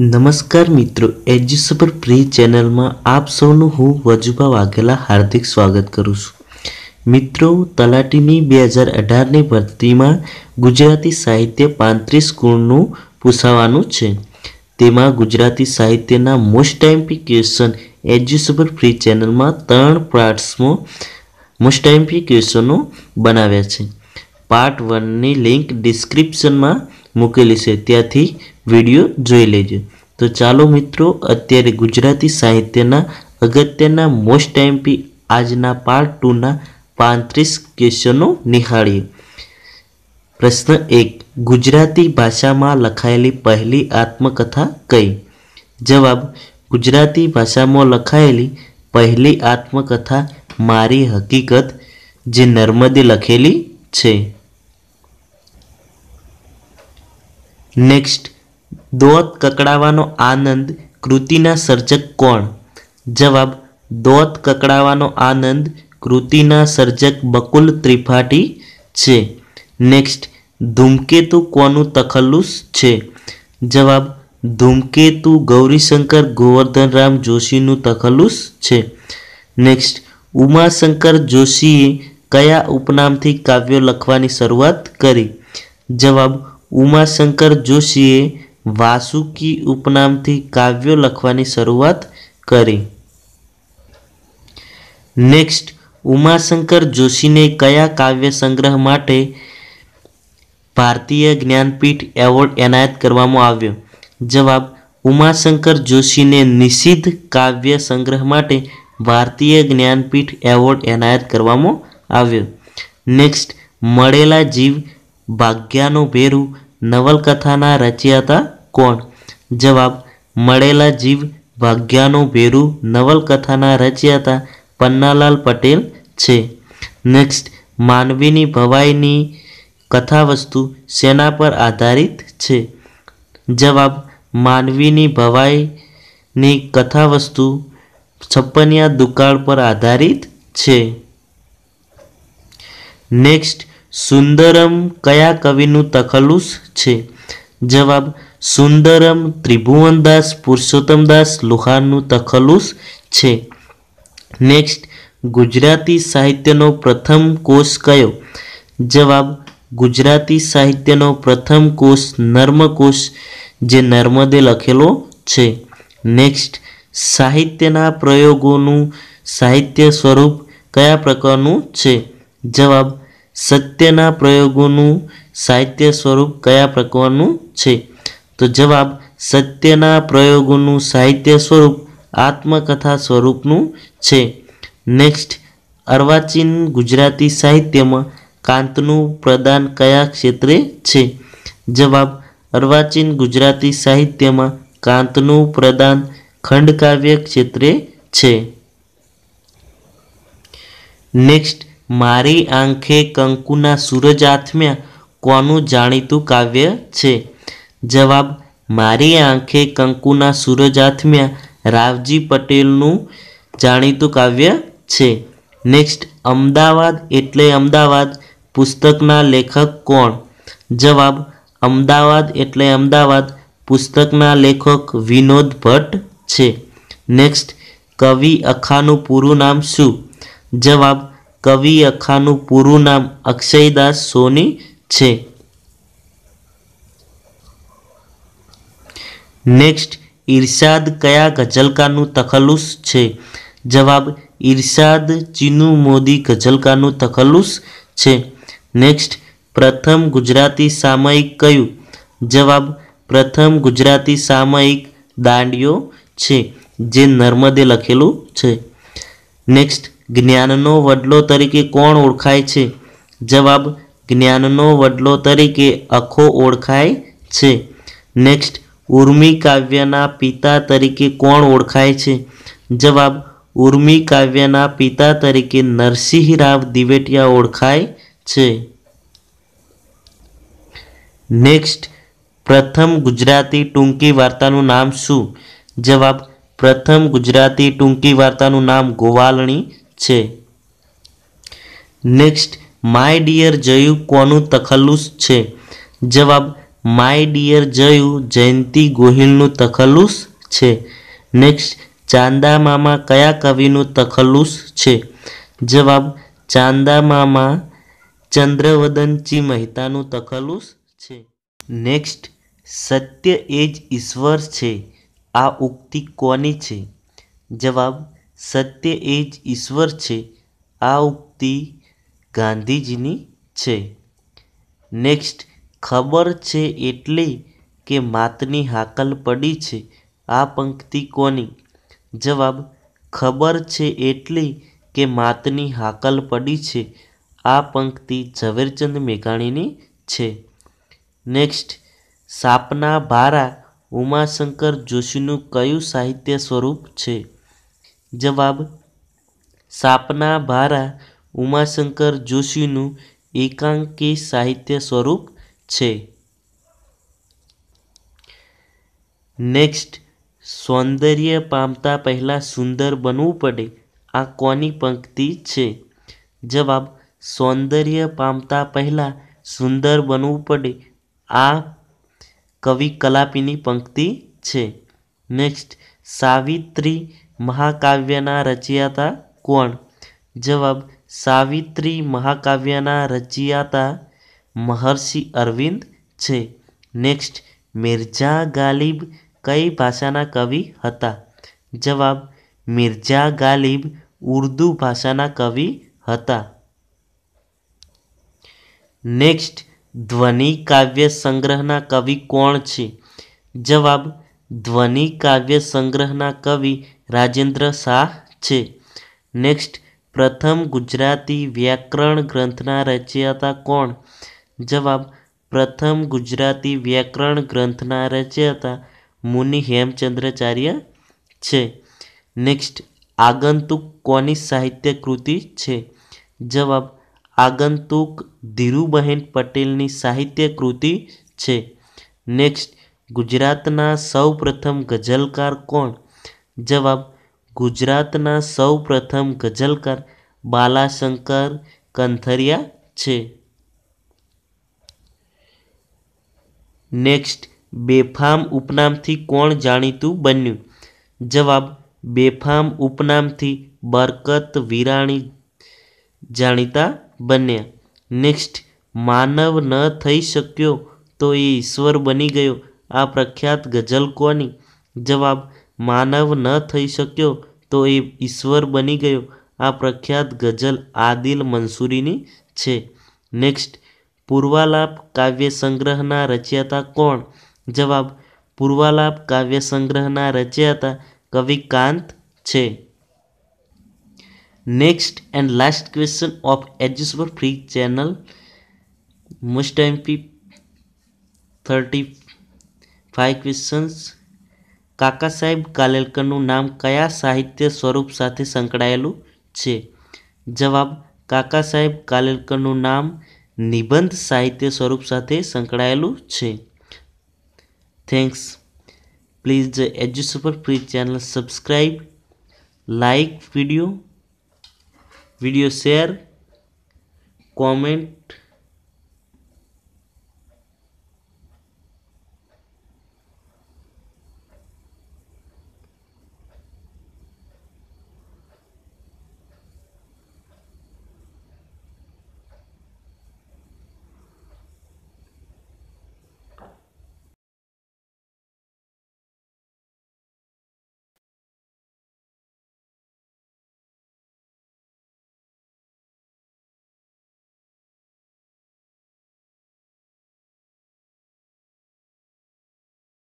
નમસ્કાર મિત્રો એજ્યુસપર પ્રી ચેનલમાં આપ સૌનું હું વજુભા વાઘેલા હાર્દિક સ્વાગત કરું છું. મિત્રો, તલાટીની બે હજાર અઢારની ભરતીમાં ગુજરાતી સાહિત્ય પાંત્રીસ ગુણનું પૂછાવાનું છે. તેમાં ગુજરાતી સાહિત્યના મોસ્ટ ટાઈમ્પી ક્વેશ્ચન એજ્યુસપર ફ્રી ચેનલમાં ત્રણ પાર્ટ્સમાં મોસ્ટ ટાઈમ્પી ક્વેશ્ચનો બનાવ્યા છે. પાર્ટ વનની લિંક ડિસ્ક્રિપ્શનમાં મૂકેલી છે. ત્યાંથી વીડિયો જોઈ લેજો. તો ચાલો મિત્રો, અત્યારે ગુજરાતી સાહિત્યના અગત્યના મોસ્ટ ટાઈમપી આજના પાર્ટ ટુના પાંત્રીસ ક્વેશ્ચનો નિહાળીએ. પ્રશ્ન એક, ગુજરાતી ભાષામાં લખાયેલી પહેલી આત્મકથા કઈ? જવાબ, ગુજરાતી ભાષામાં લખાયેલી પહેલી આત્મકથા મારી હકીકત જે નર્મદે લખેલી છે. નેક્સ્ટ દોત કકડાવાનો આનંદ કૃતિના સર્જક કોણ? જવાબ, દોત કકડાવાનો આનંદ કૃતિના સર્જક બકુલ ત્રિપાઠી છે. નેક્સ્ટ ધૂમકેતુ કોનું તખલ્લુસ છે? જવાબ, ધૂમકેતુ ગૌરીશંકર ગોવર્ધનરામ જોશીનું તખલ્લુસ છે. નેક્સ્ટ ઉમાશંકર જોશીએ કયા ઉપનામથી કાવ્યો લખવાની શરૂઆત કરી? જવાબ, ઉમાશંકર જોશીએ વાસુકી ઉપનામથી કાવ્યો લખવાની શરૂઆત કરી. નેક્સ્ટ ઉમાશંકર જોશીને કયા કાવ્ય સંગ્રહ માટે ભારતીય જ્ઞાનપીઠ એવોર્ડ એનાયત કરવામાં આવ્યો? જવાબ, ઉમાશંકર જોશીને નિષિદ્ધ કાવ્ય સંગ્રહ માટે ભારતીય જ્ઞાનપીઠ એવોર્ડ એનાયત કરવામાં આવ્યો. નેક્સ્ટ મળેલા જીવ ભાગ્યાનો ભેરું નવલકથાના રચયિતા કોણ? જવાબ, મળેલા જીવ ભાગ્યાનું ભેરું નવલકથાના રચયિતા પન્નાલાલ પટેલ છે. નેક્સ્ટ માનવીની ભવાઈની કથાવસ્તુ શેના પર આધારિત છે. જવાબ, માનવીની ભવાઈની કથાવસ્તુ છપ્પનિયા દુકાળ પર આધારિત છે. નેક્સ્ટ સુંદરમ કયા કવિનું તખલુસ છે? જવાબ, સુંદરમ ત્રિભુવનદાસ પુરુષોત્તમદાસ લુહારનું તખલુસ છે. નેક્સ્ટ, ગુજરાતી સાહિત્યનો પ્રથમ કોષ કયો? જવાબ, ગુજરાતી સાહિત્યનો પ્રથમ કોષ નર્મકોષ, જે નર્મદે લખેલો છે. નેક્સ્ટ, સાહિત્યના પ્રયોગોનું સાહિત્ય સ્વરૂપ કયા પ્રકારનું છે? જવાબ સત્યના પ્રયોગોનું સાહિત્ય સ્વરૂપ કયા પ્રકારનું છે? તો જવાબ, સત્યના પ્રયોગોનું સાહિત્ય સ્વરૂપ આત્મકથા સ્વરૂપનું છે. નેક્સ્ટ, અર્વાચીન ગુજરાતી સાહિત્યમાં કાંતનું પ્રદાન કયા ક્ષેત્રે છે? જવાબ, અર્વાચીન ગુજરાતી સાહિત્યમાં કાંતનું પ્રદાન ખંડકાવ્ય ક્ષેત્રે છે. નેક્સ્ટ મારી આંખે કંકુના સૂરજ આથમ્યા, કોનું જાણીતું કાવ્ય છે? જવાબ, મારી આંખે કંકુના સૂરજ આથમ્યા, રાવજી પટેલનું જાણીતું કાવ્ય છે. નેક્સ્ટ અમદાવાદ, એટલે અમદાવાદ, પુસ્તકના લેખક કોણ? જવાબ, અમદાવાદ, એટલે અમદાવાદ, પુસ્તકના લેખક વિનોદ ભટ્ટ છે. નેક્સ્ટ કવિ અખાનું પૂરું નામ શું? જવાબ કવિ અખાનું પૂરું નામ અક્ષયદાસ સોની છે. નેક્સ્ટ ઈર્ષાદ કયા ગઝલકારનું તખલ્લુસ છે? જવાબ ઈર્ષાદ ચીનુ મોદી ગઝલકારનું તખલ્લુસ છે. નેક્સ્ટ પ્રથમ ગુજરાતી સામયિક કયું? જવાબ, પ્રથમ ગુજરાતી સામયિક દાંડિયો છે, જે નર્મદે લખેલું છે. નેક્સ્ટ જ્ઞાનનો વડલો તરીકે કોણ ઓળખાય છે? જવાબ, જ્ઞાનનો વડલો તરીકે અખો ઓળખાય છે. નેક્સ્ટ ઉર્મી કાવ્યના પિતા તરીકે કોણ ઓળખાય છે? જવાબ, ઉર્મી કાવ્યના પિતા તરીકે નરસિંહરાવ દિવેટિયા ઓળખાય છે. નેક્સ્ટ પ્રથમ ગુજરાતી ટૂંકી વાર્તાનું નામ શું? જવાબ, પ્રથમ ગુજરાતી ટૂંકી વાર્તાનું નામ ગોવાલણી છે. નેક્સ્ટ માય ડિયર જયુ કોનું તખલ્લુસ છે? જવાબ માય ડિયર જયુ જયંતિ ગોહિલનું તખલ્લુસ છે. નેક્સ્ટ ચાંદા મામા કયા કવિનું તખલ્લુસ છે? જવાબ, ચાંદા મામા ચંદ્રવદનજી મહેતાનું તખલ્લુસ છે. નેક્સ્ટ સત્ય એ જ ઈશ્વર છે. આ ઉક્તિ કોની છે? જવાબ સત્ય એ જ ઈશ્વર છે. આ ઉક્તિ ગાંધીજીની છે. નેક્સ્ટ ખબર છે એટલે કે માતની હાકલ પડી છે. આ પંક્તિ કોની? જવાબ, ખબર છે એટલે કે માતની હાકલ પડી છે. આ પંક્તિ ઝવેરચંદ મેઘાણીની છે. નેક્સ્ટ સાપના ભારા ઉમાશંકર જોશીનું કયું સાહિત્ય સ્વરૂપ છે? જવાબ, સાપના ભારા ઉમાશંકર જોશીનું એકાંકી સાહિત્ય સ્વરૂપ છે. નેક્સ્ટ સૌંદર્ય પામતા પહેલાં સુંદર બનવું પડે. આ કોની પંક્તિ છે? જવાબ, સૌંદર્ય પામતા પહેલાં સુંદર બનવું પડે. આ કવિ કલાપીની પંક્તિ છે. નેક્સ્ટ સાવિત્રી મહાકાવ્યના રચયિતા કોણ? જવાબ, સાવિત્રી મહાકાવ્યના રચયિતા મહર્ષિ અરવિંદ છે. નેક્સ્ટ મિર્ઝા ગાલિબ કઈ ભાષાના કવિ હતા? જવાબ, મિર્ઝા ગાલિબ ઉર્દુ ભાષાના કવિ હતા. નેક્સ્ટ ધ્વનિ કાવ્ય સંગ્રહના કવિ કોણ છે? જવાબ, ધ્વનિ કાવ્ય સંગ્રહના કવિ રાજેન્દ્ર શાહ છે. નેક્સ્ટ પ્રથમ ગુજરાતી વ્યાકરણ ગ્રંથના રચયિતા કોણ? જવાબ, પ્રથમ ગુજરાતી વ્યાકરણ ગ્રંથના રચયિતા મુનિ હેમચંદ્રાચાર્ય છે. નેક્સ્ટ આગંતુક કોની સાહિત્ય કૃતિ છે? જવાબ, આગંતુક ધીરુબહેન પટેલની સાહિત્ય કૃતિ છે. નેક્સ્ટ ગુજરાતના સૌ પ્રથમ ગઝલકાર કોણ? જવાબ, ગુજરાતના સૌ પ્રથમ ગઝલકાર બાલાશંકર કંથરિયા છે. નેક્સ્ટ બેફામ ઉપનામથી કોણ જાણીતું બન્યું? જવાબ, બેફામ ઉપનામથી બરકત વિરાણી જાણીતા બન્યા. નેક્સ્ટ માનવ ન થઈ શક્યો તો એ ઈશ્વર બની ગયો. આ પ્રખ્યાત ગઝલ કોની? જવાબ માનવ ન થઈ શક્યો તો એ ઈશ્વર બની ગયો. આ પ્રખ્યાત ગઝલ આદિલ મંસૂરીની છે. નેક્સ્ટ, પૂર્વાલાપ કાવ્ય સંગ્રહના રચયતા કોણ? જવાબ, પૂર્વાલાપ કાવ્ય સંગ્રહના રચયતા કવિ કાંત છે. Next and last question of Edus for channel, most MP thirty five questions Kaka Saheb કાલેલકરનું નામ કયા સાહિત્ય સ્વરૂપ સાથે સંકળાયેલું છે? જવાબ, કાકા સાહેબ કાલેલકરનું નામ નિબંધ સાહિત્ય સ્વરૂપ સાથે સંકળાયેલું છે. Thanks. Please Edusuper free channel subscribe like video video share, comment